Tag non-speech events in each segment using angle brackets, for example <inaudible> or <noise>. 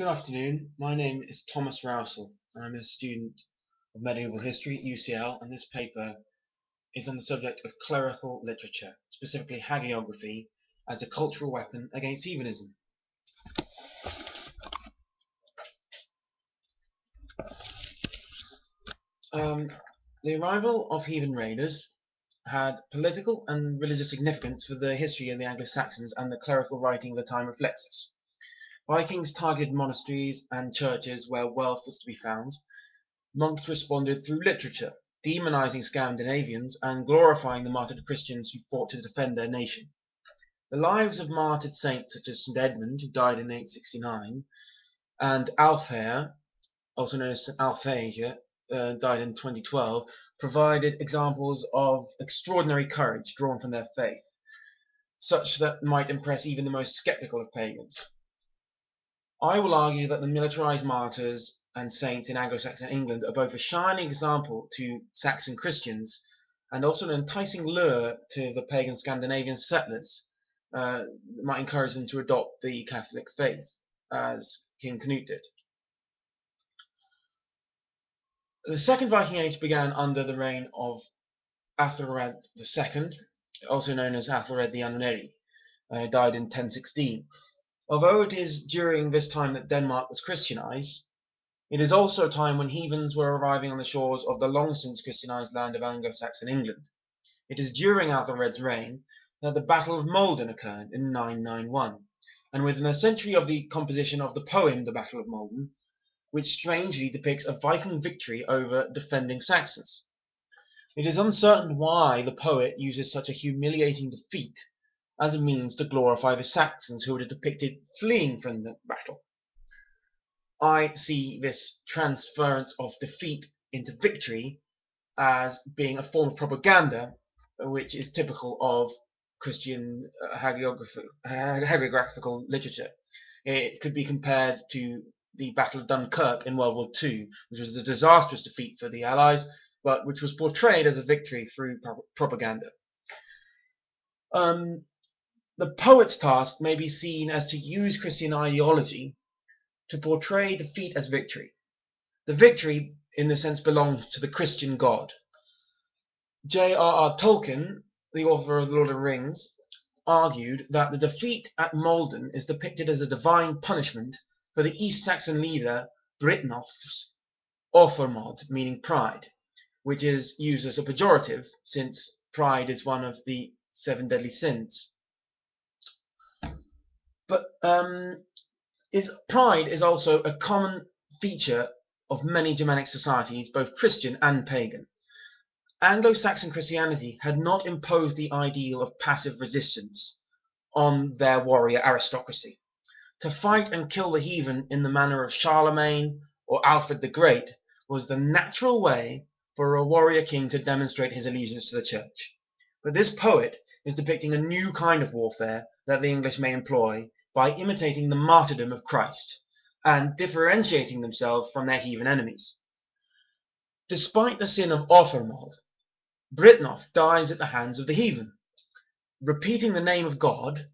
Good afternoon. My name is Thomas Rowsell. I'm a student of medieval history at UCL, and this paper is on the subject of clerical literature, specifically hagiography, as a cultural weapon against heathenism. Um, the arrival of heathen raiders had political and religious significance for the history of the Anglo-Saxons and the clerical writing of the time reflects this. Vikings targeted monasteries and churches where wealth was to be found. Monks responded through literature, demonizing Scandinavians and glorifying the martyred Christians who fought to defend their nation. The lives of martyred saints such as St. Edmund, who died in 869, and Alfhere, also known as St. Alfege, uh, died in 2012, provided examples of extraordinary courage drawn from their faith, such that might impress even the most skeptical of pagans. I will argue that the militarized martyrs and saints in Anglo-Saxon England are both a shining example to Saxon Christians and also an enticing lure to the pagan Scandinavian settlers uh, might encourage them to adopt the Catholic faith, as King Canute did. The Second Viking Age began under the reign of Athelred II, also known as Athelred the Unready, uh, died in 1016. Although it is during this time that Denmark was Christianized, it is also a time when heathens were arriving on the shores of the long since Christianized land of Anglo-Saxon England. It is during Athelred's reign that the Battle of Maldon occurred in 991, and within a century of the composition of the poem The Battle of Maldon, which strangely depicts a Viking victory over defending Saxons. It is uncertain why the poet uses such a humiliating defeat as a means to glorify the Saxons who are depicted fleeing from the battle. I see this transference of defeat into victory as being a form of propaganda which is typical of Christian uh, hagiographical literature. It could be compared to the Battle of Dunkirk in World War II, which was a disastrous defeat for the Allies, but which was portrayed as a victory through propaganda. Um, the poet's task may be seen as to use Christian ideology to portray defeat as victory. The victory, in the sense, belongs to the Christian God. J.R.R. Tolkien, the author of The Lord of the Rings, argued that the defeat at Maldon is depicted as a divine punishment for the East Saxon leader Byrhtnoth's Offermod, meaning pride, which is used as a pejorative since pride is one of the seven deadly sins. But um, pride is also a common feature of many Germanic societies, both Christian and pagan. Anglo-Saxon Christianity had not imposed the ideal of passive resistance on their warrior aristocracy to fight and kill the heathen in the manner of Charlemagne or Alfred the Great was the natural way for a warrior king to demonstrate his allegiance to the church. But this poet is depicting a new kind of warfare that the English may employ by imitating the martyrdom of Christ and differentiating themselves from their heathen enemies. Despite the sin of Offermod, Byrhtnoth dies at the hands of the heathen. Repeating the name of God,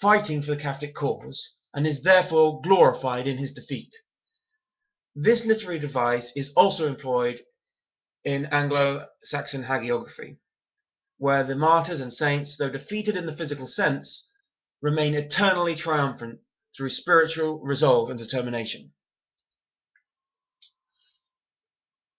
fighting for the Catholic cause, and is therefore glorified in his defeat. This literary device is also employed in Anglo-Saxon hagiography, where the martyrs and saints, though defeated in the physical sense, remain eternally triumphant through spiritual resolve and determination.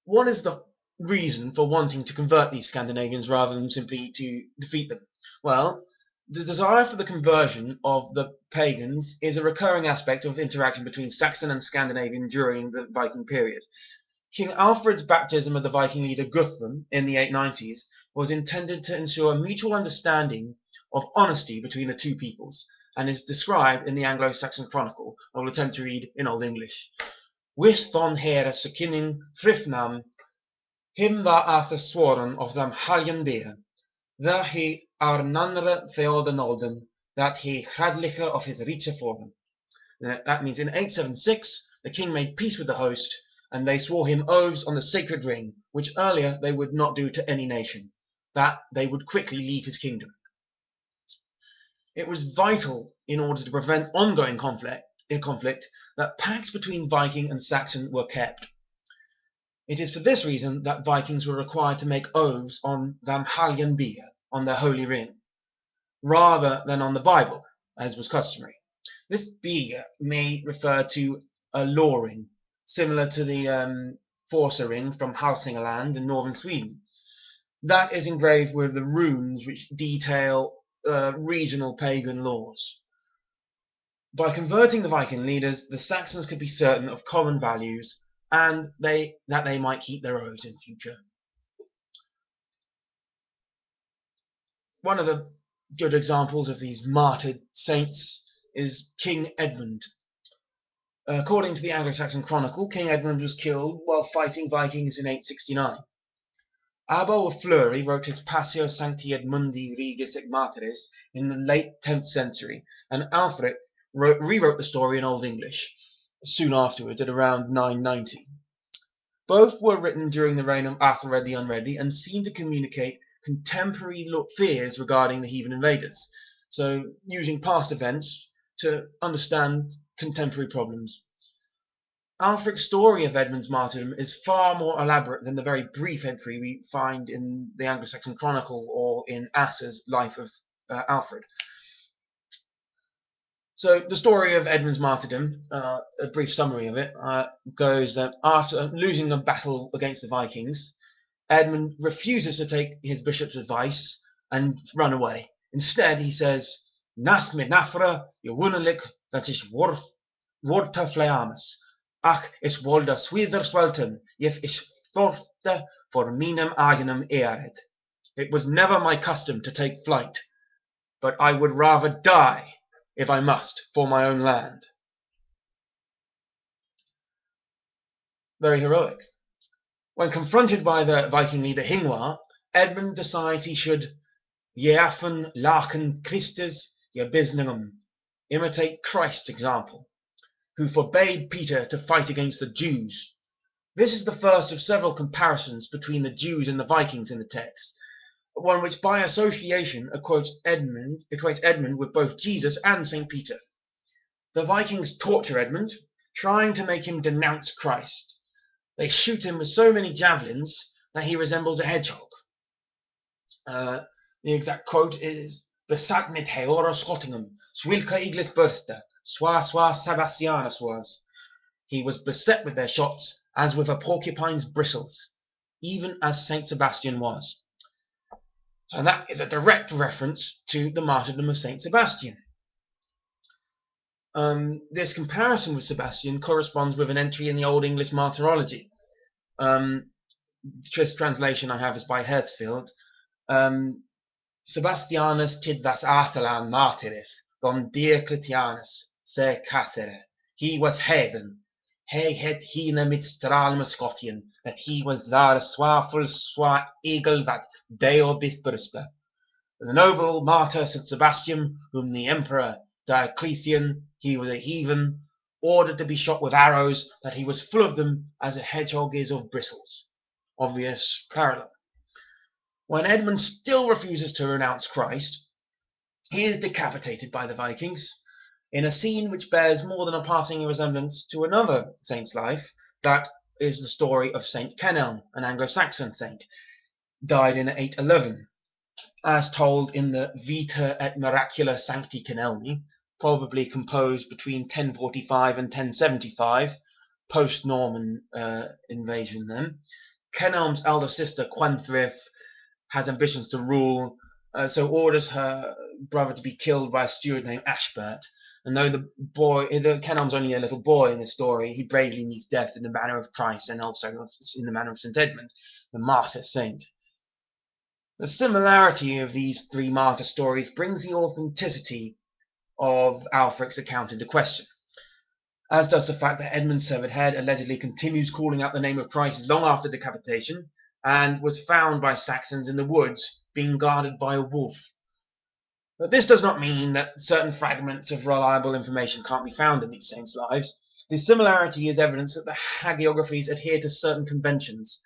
What is the reason for wanting to convert these Scandinavians rather than simply to defeat them? Well, the desire for the conversion of the pagans is a recurring aspect of interaction between Saxon and Scandinavian during the Viking period. King Alfred's baptism of the Viking leader Guthrum in the 890s was intended to ensure a mutual understanding of honesty between the two peoples and is described in the Anglo-Saxon Chronicle. I will attempt to read in Old English. Wis thon here sukinning thrifnam him that Arthur sworen of them haljan beer, there he our nannere Theodenolden that he hradliche of his riche forum. That means in 876 the king made peace with the host, and they swore him oaths on the sacred ring, which earlier they would not do to any nation, that they would quickly leave his kingdom. It was vital in order to prevent ongoing conflict conflict that pacts between Viking and Saxon were kept. It is for this reason that Vikings were required to make oaths on Valhallin beer, on their holy ring, rather than on the Bible, as was customary. This beer may refer to a law ring, similar to the um, ring from Hälsingland in northern Sweden. That is engraved with the runes which detail uh, regional pagan laws. By converting the Viking leaders, the Saxons could be certain of common values and they that they might keep their oaths in future. One of the good examples of these martyred saints is King Edmund. According to the Anglo-Saxon Chronicle, King Edmund was killed while fighting Vikings in 869. Abbo of Fleury wrote his Passio Sancti Edmundi Regis et Martyris in the late 10th century, and Ælfric rewrote the story in Old English soon afterwards at around 990. Both were written during the reign of Athelred the Unready and seem to communicate contemporary fears regarding the heathen invaders. So, using past events to understand contemporary problems. Ælfric's story of Edmund's martyrdom is far more elaborate than the very brief entry we find in the Anglo-Saxon Chronicle or in Asser's Life of uh, Alfred. So the story of Edmund's martyrdom, uh, a brief summary of it, uh, goes that after losing a battle against the Vikings, Edmund refuses to take his bishop's advice and run away. Instead, he says, "Nas me nafra jewunalik dat worth, worta fleamus, ach is wolda swither swelten, if is thorte for minem agenum eared. It was never my custom to take flight, but I would rather die if I must, for my own land. Very heroic. When confronted by the Viking leader Hingvar, Edmund decides he should Jeafen lachen Christus Jebisningum, imitate Christ's example, who forbade Peter to fight against the Jews. This is the first of several comparisons between the Jews and the Vikings in the text, one which by association equates Edmund, equates Edmund with both Jesus and St. Peter. The Vikings torture Edmund, trying to make him denounce Christ. They shoot him with so many javelins that he resembles a hedgehog. Uh, the exact quote is Besatt mit heora schottingum, swilka iglis bursta, swa swa Sebastianus was. He was beset with their shots as with a porcupine's bristles, even as Saint Sebastian was and that is a direct reference to the martyrdom of Saint Sebastian. Um, this comparison with Sebastian corresponds with an entry in the Old English Martyrology. Um, translation I have is by Herzfeld. Um, Sebastianus tidvas Arthelan martyris, dom Diocletianus se casere. He was heathen, he het hine mit stralme Scotian, that he was there swaful swa eagle that Deo bisbruste. The noble martyr St. Sebastian, whom the emperor Diocletian, he was a heathen, ordered to be shot with arrows, that he was full of them as a hedgehog is of bristles. Obvious parallel. When Edmund still refuses to renounce Christ, he is decapitated by the Vikings, in a scene which bears more than a passing resemblance to another saint's life, that is the story of Saint Kenelm, an Anglo-Saxon saint, died in 811, as told in the Vita et Miracula Sancti Kenelmi, probably composed between 1045 and 1075, post-Norman uh, invasion then. Kenelm's elder sister, Cwenthryth, has ambitions to rule, uh, so orders her brother to be killed by a steward named Ashbert, and though the boy, the Kenelm's only a little boy in the story, he bravely meets death in the manner of Christ and also in the manner of St. Edmund, the martyr saint. The similarity of these three martyr stories brings the authenticity of Ælfric's account into question, as does the fact that Edmund's severed head allegedly continues calling out the name of Christ long after decapitation and was found by Saxons in the woods being guarded by a wolf but this does not mean that certain fragments of reliable information can't be found in these saints' lives. The similarity is evidence that the hagiographies adhere to certain conventions,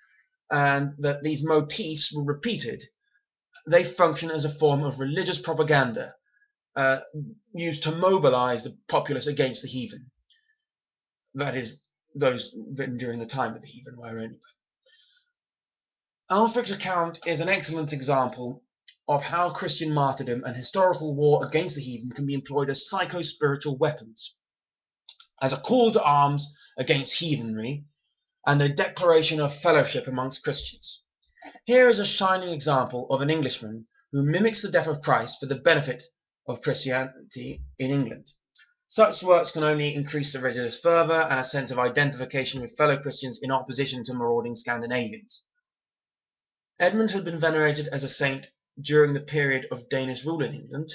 and that these motifs were repeated. They function as a form of religious propaganda uh, used to mobilize the populace against the heathen. that is, those written during the time of the heathen were anyway. Ælfric's account is an excellent example of how Christian martyrdom and historical war against the heathen can be employed as psycho-spiritual weapons, as a call to arms against heathenry, and a declaration of fellowship amongst Christians. Here is a shining example of an Englishman who mimics the death of Christ for the benefit of Christianity in England. Such works can only increase the readiness further and a sense of identification with fellow Christians in opposition to marauding Scandinavians. Edmund had been venerated as a saint during the period of Danish rule in England,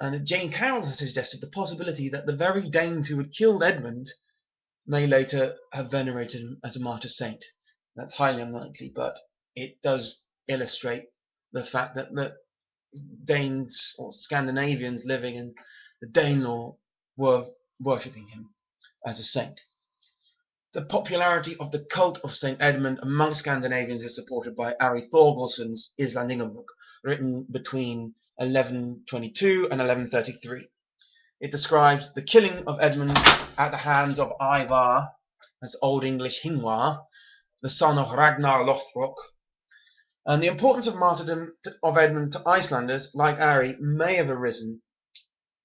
and Jayne Carroll has suggested the possibility that the very Danes who had killed Edmund may later have venerated him as a martyr saint. That's highly unlikely, but it does illustrate the fact that the Danes or Scandinavians living in the Danelaw were worshipping him as a saint. The popularity of the cult of St. Edmund among Scandinavians is supported by Ari Thorgilsson's Islendingabok, written between 1122 and 1133. It describes the killing of Edmund at the hands of Ivar, as Old English Hingwar, the son of Ragnar Lothbrok. And the importance of martyrdom of Edmund to Icelanders, like Ari, may have arisen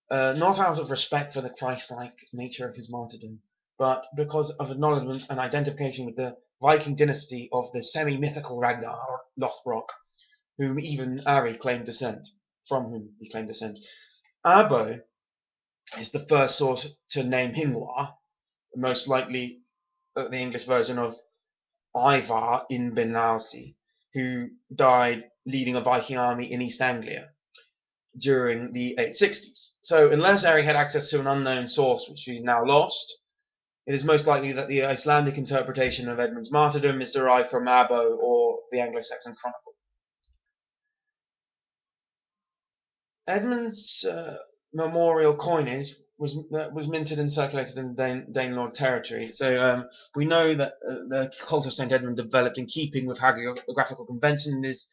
uh, not out of respect for the Christ-like nature of his martyrdom, but because of acknowledgement and identification with the Viking dynasty of the semi-mythical Ragnar Lothbrok, whom even Ari claimed descent, from whom he claimed descent. Abbo is the first source to name Hingwar, most likely uh, the English version of Ivar inn Beinlausi, who died leading a Viking army in East Anglia during the 860s. So unless Ari had access to an unknown source, which we now lost, it is most likely that the Icelandic interpretation of Edmund's martyrdom is derived from Abbo or the Anglo-Saxon Chronicle. Edmund's uh, memorial coinage was uh, was minted and circulated in Danelaw territory. So um, we know that uh, the cult of Saint Edmund developed in keeping with hagiographical convention and is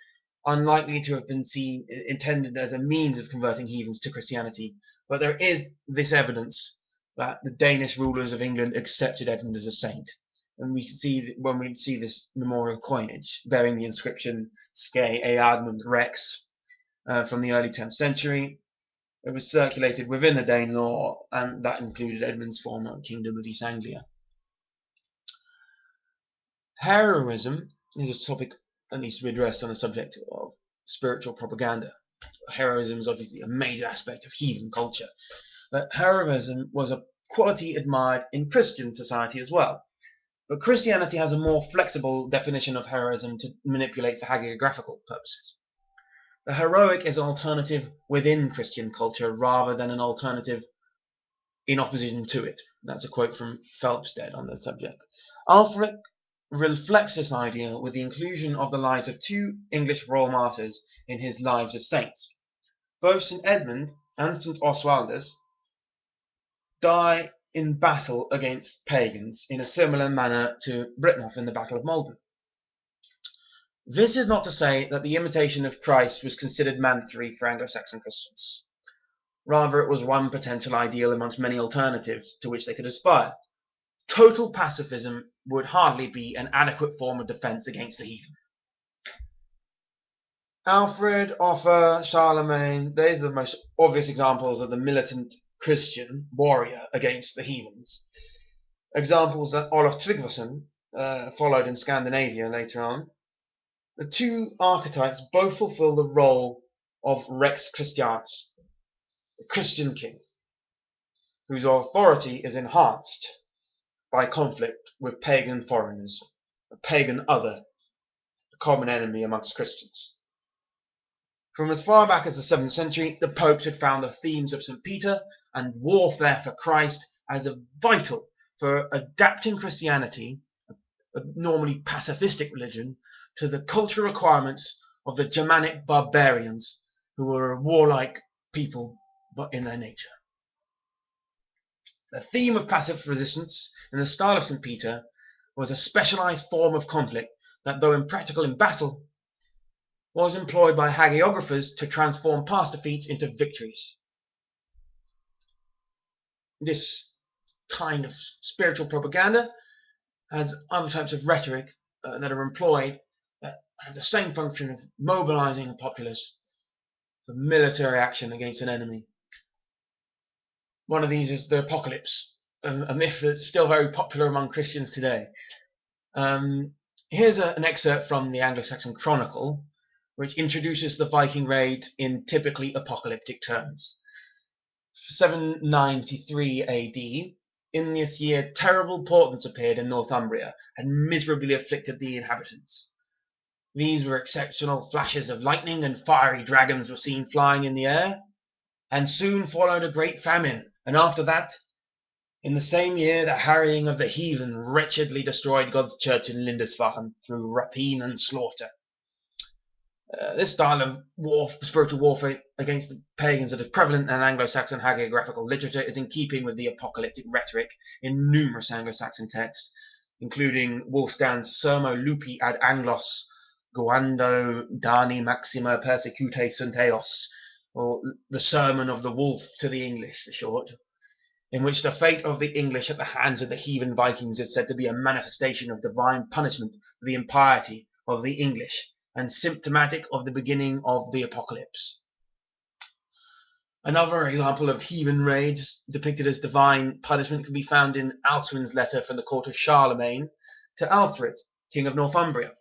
unlikely to have been seen intended as a means of converting heathens to Christianity. But there is this evidence that the Danish rulers of England accepted Edmund as a saint. And we can see when we see this memorial coinage bearing the inscription Ske Eadmund Rex uh, from the early 10th century. It was circulated within the Danelaw, and that included Edmund's former kingdom of East Anglia. Heroism is a topic that needs to be addressed on the subject of spiritual propaganda. Heroism is obviously a major aspect of heathen culture, but heroism was a quality admired in Christian society as well. But Christianity has a more flexible definition of heroism to manipulate for hagiographical purposes. The heroic is an alternative within Christian culture rather than an alternative in opposition to it. That's a quote from Phelpstead on the subject. Ælfric reflects this idea with the inclusion of the lives of two English royal martyrs in his Lives of Saints. Both St Edmund and St Oswaldus die in battle against pagans in a similar manner to Byrhtnoth in the Battle of Maldon. This is not to say that the imitation of Christ was considered mandatory for Anglo-Saxon Christians. Rather, it was one potential ideal amongst many alternatives to which they could aspire. Total pacifism would hardly be an adequate form of defense against the heathen. Alfred, Offa, Charlemagne, these are the most obvious examples of the militant Christian warrior against the heathens. Examples that Olaf Tryggvason uh, followed in Scandinavia later on. The two archetypes both fulfill the role of Rex Christianus, the Christian king, whose authority is enhanced by conflict with pagan foreigners, a pagan other, a common enemy amongst Christians. From as far back as the 7th century, the popes had found the themes of St. Peter and warfare for Christ as a vital for adapting Christianity, a normally pacifistic religion, to the cultural requirements of the Germanic barbarians, who were a warlike people but in their nature. The theme of passive resistance in the style of St. Peter was a specialized form of conflict that, though impractical in battle, was employed by hagiographers to transform past defeats into victories. This kind of spiritual propaganda as other types of rhetoric uh, that are employed that have the same function of mobilizing a populace for military action against an enemy. One of these is the apocalypse, a, myth that's still very popular among Christians today. Um, here's a, an excerpt from the Anglo-Saxon Chronicle, which introduces the Viking raid in typically apocalyptic terms. 793 AD, in this year terrible portents appeared in Northumbria and miserably afflicted the inhabitants. These were exceptional flashes of lightning and fiery dragons were seen flying in the air, and soon followed a great famine, and after that, in the same year, the harrying of the heathen wretchedly destroyed God's church in Lindisfarne through rapine and slaughter. Uh, this style of war, spiritual warfare against the pagans that is prevalent in Anglo-Saxon hagiographical literature is in keeping with the apocalyptic rhetoric in numerous Anglo-Saxon texts, including Wulfstan's Sermo Lupi ad Anglos, Quando Dani Maxime Persecuti sunt eos, or the Sermon of the Wolf to the English for short, in which the fate of the English at the hands of the heathen Vikings is said to be a manifestation of divine punishment for the impiety of the English and symptomatic of the beginning of the apocalypse. Another example of heathen raids depicted as divine punishment can be found in Alcuin's letter from the court of Charlemagne to Alfred, king of Northumbria.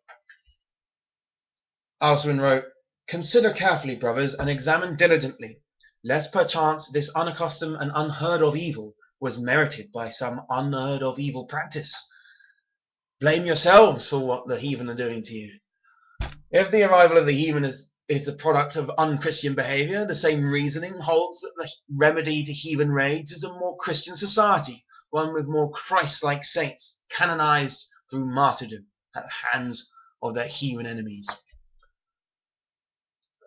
Alcuin wrote, Consider carefully, brothers, and examine diligently, lest perchance this unaccustomed and unheard of evil was merited by some unheard of evil practice. Blame yourselves for what the heathen are doing to you. If the arrival of the heathen is, is the product of unchristian behavior, the same reasoning holds that the remedy to heathen raids is a more Christian society, one with more Christ-like saints, canonized through martyrdom at the hands of their heathen enemies.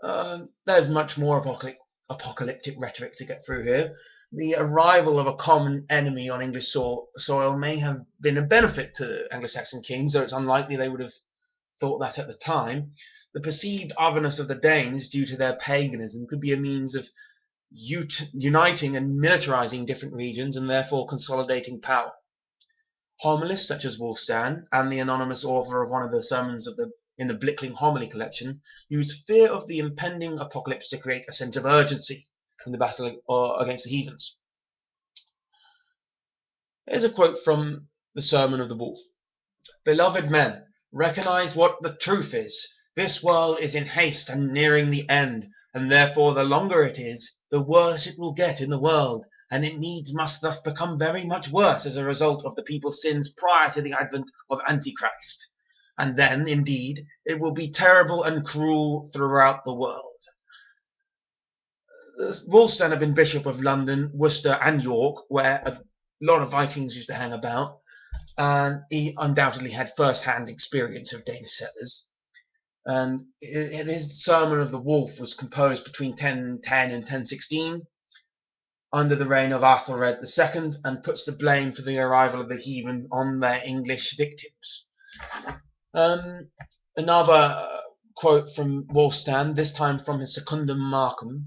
Uh, there's much more apocalyptic rhetoric to get through here. The arrival of a common enemy on English soil, may have been a benefit to Anglo-Saxon kings, though it's unlikely they would have thought that at the time, the perceived otherness of the Danes due to their paganism could be a means of uniting and militarizing different regions and therefore consolidating power. Homilists such as Wulfstan and the anonymous author of one of the sermons of the in the Blickling homily collection use fear of the impending apocalypse to create a sense of urgency in the battle against the heathens. Here's a quote from the Sermon of the Wolf. Beloved men, Recognize what the truth is. This world is in haste and nearing the end, and therefore the longer it is, the worse it will get in the world, and it needs must thus become very much worse as a result of the people's sins prior to the advent of Antichrist. And then, indeed, it will be terrible and cruel throughout the world. Uh, Wulfstan had been Bishop of London, Worcester, and York, where a lot of Vikings used to hang about and he undoubtedly had first-hand experience of Danish settlers. And his Sermon of the Wolf was composed between 1010 and 1016 under the reign of Athelred II and puts the blame for the arrival of the heathen on their English victims. Um, another quote from Wulfstan, this time from his Secundum Marcum.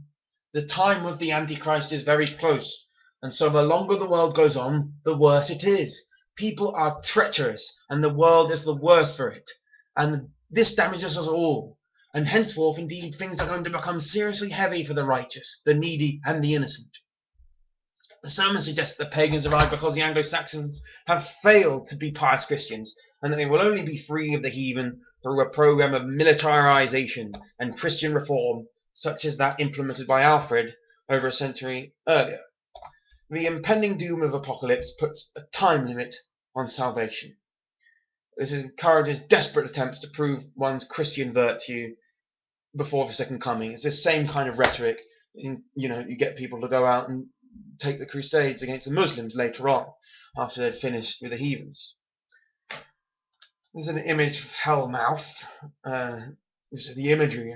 The time of the Antichrist is very close, and so the longer the world goes on, the worse it is. People are treacherous, and the world is the worse for it. And this damages us all. And henceforth, indeed, things are going to become seriously heavy for the righteous, the needy, and the innocent. The sermon suggests that pagans arrive because the Anglo-Saxons have failed to be pious Christians, and that they will only be free of the heathen through a program of militarization and Christian reform, such as that implemented by Alfred over a century earlier. The impending doom of apocalypse puts a time limit on salvation. This encourages desperate attempts to prove one's Christian virtue before the second coming. It's the same kind of rhetoric. In, you know, you get people to go out and take the crusades against the Muslims later on, after they've finished with the heathens. There's an image of Hellmouth. Uh, this is the imagery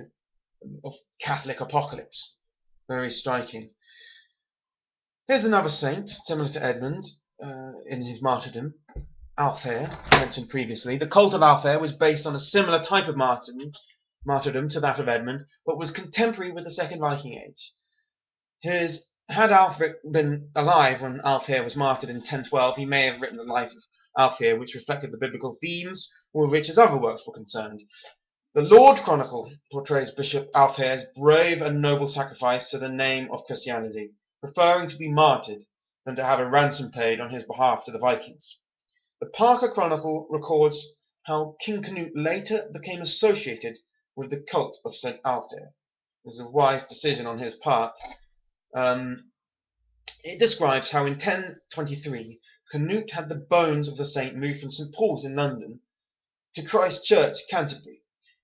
of Catholic apocalypse. Very striking. Here's another saint, similar to Edmund uh, in his martyrdom, Alfhere, mentioned previously. The cult of Alfhere was based on a similar type of martyrdom, martyrdom to that of Edmund, but was contemporary with the Second Viking Age. Here's had Alfred been alive when Alfhere was martyred in 1012, he may have written the life of Alfhere, which reflected the biblical themes with which his other works were concerned. The Laud Chronicle portrays Bishop Alfhere's brave and noble sacrifice to the name of Christianity, preferring to be martyred than to have a ransom paid on his behalf to the Vikings. The Parker Chronicle records how King Canute later became associated with the cult of St. Alfhere. It was a wise decision on his part, um, it describes how in 1023 Canute had the bones of the saint moved from St Paul's in London to Christ Church, Canterbury.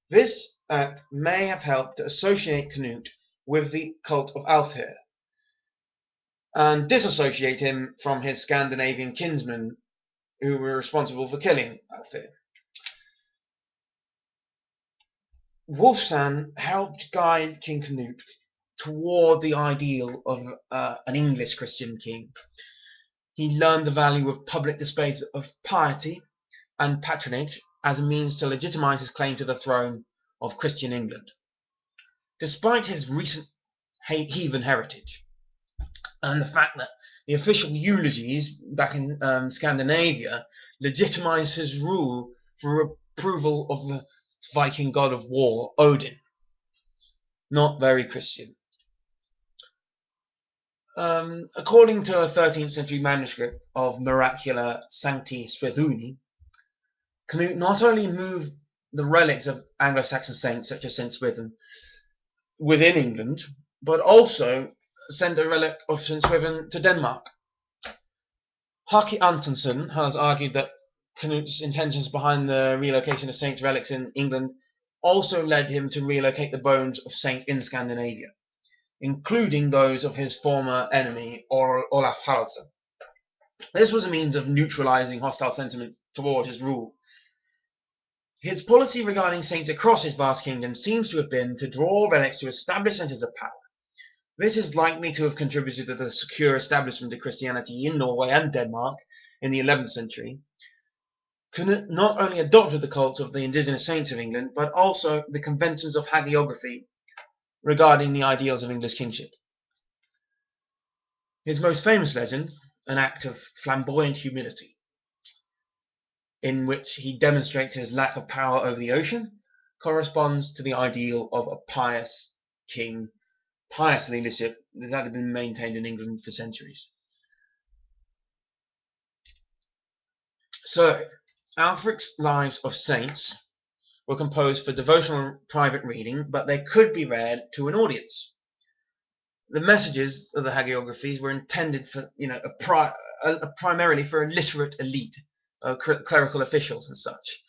This act may have helped to associate Canute with the cult of Alfhere and disassociate him from his Scandinavian kinsmen who were responsible for killing Alfhere. Wulfstan helped guide King Canute toward the ideal of uh, an English Christian king. He learned the value of public displays of piety and patronage as a means to legitimize his claim to the throne of Christian England. Despite his recent heathen heritage and the fact that the official eulogies back in um, Scandinavia legitimized his rule for approval of the Viking god of war, Odin. Not very Christian. Um, according to a 13th century manuscript of Miracula Sancti Swithuni, Canute not only moved the relics of Anglo-Saxon saints such as St. Swithin within England, but also sent a relic of St. Swithin to Denmark. Haki Antonsson has argued that Canute's intentions behind the relocation of saints' relics in England also led him to relocate the bones of saints in Scandinavia including those of his former enemy Olaf Haraldsson. This was a means of neutralizing hostile sentiment toward his rule. His policy regarding saints across his vast kingdom seems to have been to draw relics to establish centers of power. This is likely to have contributed to the secure establishment of Christianity in Norway and Denmark in the 11th century. Canute not only adopted the cult of the indigenous saints of England, but also the conventions of hagiography regarding the ideals of English kingship. His most famous legend, an act of flamboyant humility, in which he demonstrates his lack of power over the ocean, corresponds to the ideal of a pious king, pious leadership that had been maintained in England for centuries. So, Ælfric's Lives of Saints were composed for devotional private reading, but they could be read to an audience. The messages of the hagiographies were intended for, you know, a pri a, primarily for a literate elite, uh, clerical officials and such.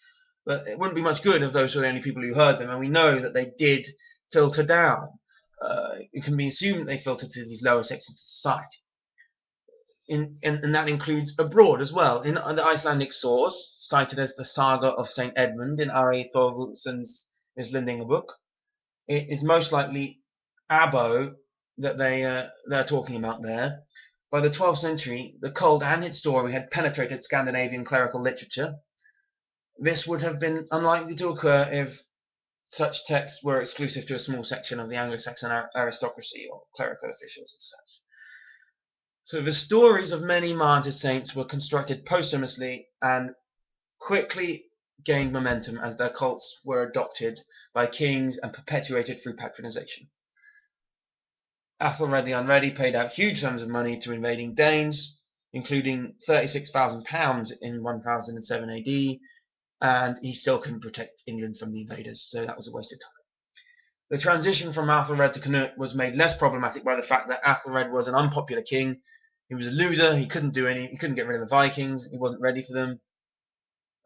But it wouldn't be much good if those were the only people who heard them, and we know that they did filter down. Uh, it can be assumed that they filtered to these lower sections of society in, and, and that includes abroad as well. In the Icelandic source, cited as the Saga of Saint Edmund in Ari Thorgilsson's Islendinga book, it is most likely Abbo that they uh, they're talking about there. By the 12th century, the cult and its story had penetrated Scandinavian clerical literature. This would have been unlikely to occur if such texts were exclusive to a small section of the Anglo-Saxon aristocracy or clerical officials and such. So the stories of many martyred saints were constructed posthumously and quickly gained momentum as their cults were adopted by kings and perpetuated through patronization. Athelred the Unready paid out huge sums of money to invading Danes, including £36,000 in 1007 AD, and he still couldn't protect England from the invaders, so that was a waste of time. The transition from Athelred to Canute was made less problematic by the fact that Athelred was an unpopular king. He was a loser. He couldn't do any. He couldn't get rid of the Vikings. He wasn't ready for them.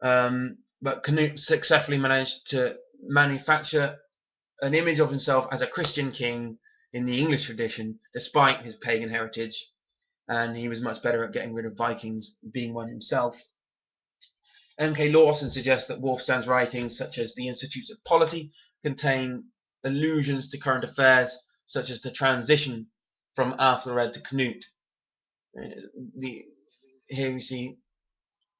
Um, but Canute successfully managed to manufacture an image of himself as a Christian king in the English tradition, despite his pagan heritage. And he was much better at getting rid of Vikings, being one himself. M.K. Lawson suggests that Wulfstan's writings, such as the Institutes of Polity, contain allusions to current affairs, such as the transition from Athelred to Canute. Uh, the, here we see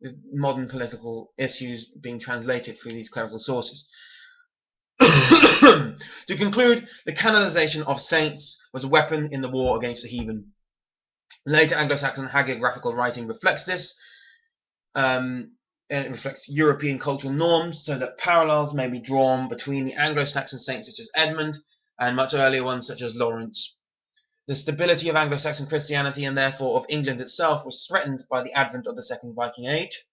the modern political issues being translated through these clerical sources. <coughs> to conclude, the canonization of saints was a weapon in the war against the heathen. Later Anglo-Saxon hagiographical writing reflects this, um, and it reflects European cultural norms, so that parallels may be drawn between the Anglo-Saxon saints such as Edmund and much earlier ones such as Lawrence. The stability of Anglo-Saxon Christianity and therefore of England itself was threatened by the advent of the Second Viking Age.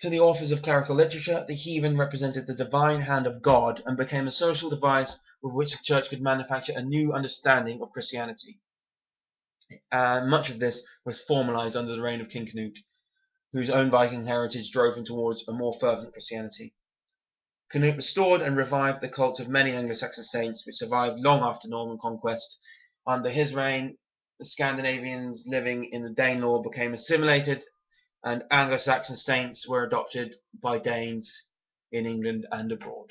To the authors of clerical literature, the heathen represented the divine hand of God and became a social device with which the church could manufacture a new understanding of Christianity. Uh, much of this was formalized under the reign of King Canute, whose own Viking heritage drove him towards a more fervent Christianity. Canute restored and revived the cult of many Anglo-Saxon saints, which survived long after Norman conquest. Under his reign, the Scandinavians living in the Danelaw became assimilated, and Anglo-Saxon saints were adopted by Danes in England and abroad.